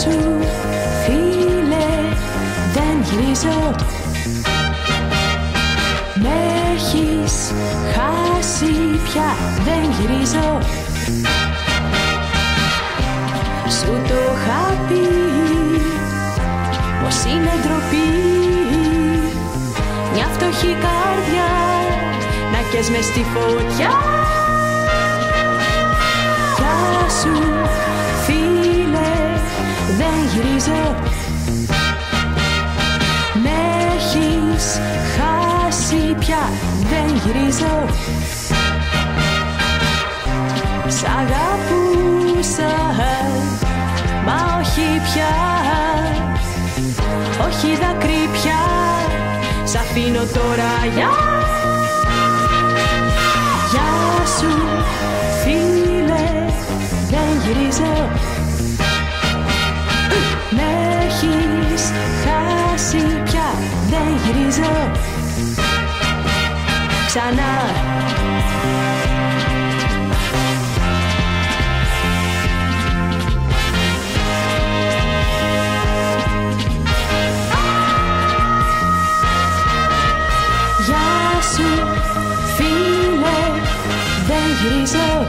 σου φίλε δεν γυρίζω. Με έχεις χάσει πια δεν γυρίζω. Σου το είχα πει πως είναι ντροπή. Μια φτωχή καρδιά να κες μες στη φωτιά. Δεν γυρίζω Με έχεις χάσει πια δεν γυρίζω. Σ' αγαπούσα μα όχι πια. Όχι δάκρυ πια. Σ' αφήνω τώρα για Γεια σου φίλε δεν γυρίζω έχεις χάσει πια δεν γυρίζω. Ξανά. Γεια σου φίλε δεν γυρίζω